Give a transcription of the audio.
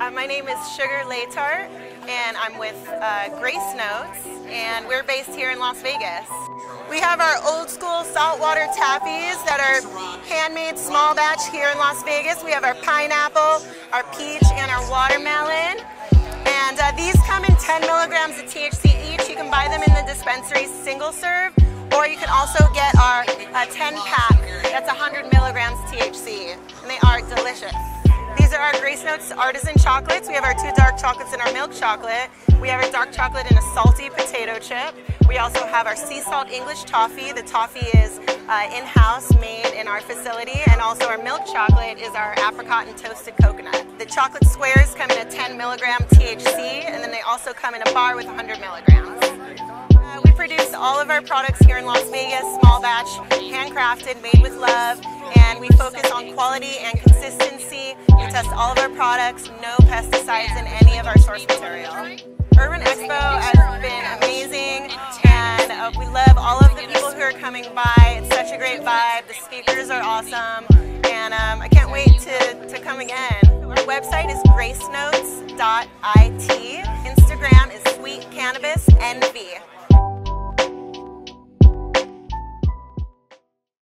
Uh, my name is Sugar Laytart, and I'm with uh, Grace Notes, and we're based here in Las Vegas. We have our old school saltwater taffies that are handmade small batch here in Las Vegas. We have our pineapple, our peach, and our watermelon. And uh, these come in 10 milligrams of THC each. You can buy them in the dispensary single serve, or you can also get our uh, 10 pack that's 100 milligrams THC, and they are delicious. These are our Grace Notes artisan chocolates. We have our two dark chocolates and our milk chocolate. We have a dark chocolate and a salty potato chip. We also have our sea salt English toffee. The toffee is uh, in-house made in our facility and also our milk chocolate is our apricot and toasted coconut. The chocolate squares come in a 10 milligram THC and then they also come in a bar with 100 milligrams. Uh, we produce all of our products here in Las Vegas, small batch, handcrafted, made with love, and we focus on quality and consistency. All of our products, no pesticides in any of our source material. Herban Expo has been amazing, and uh, we love all of the people who are coming by. It's such a great vibe. The speakers are awesome, and um, I can't wait to, to come again. Our website is gracenotes.it. Instagram is sweet cannabis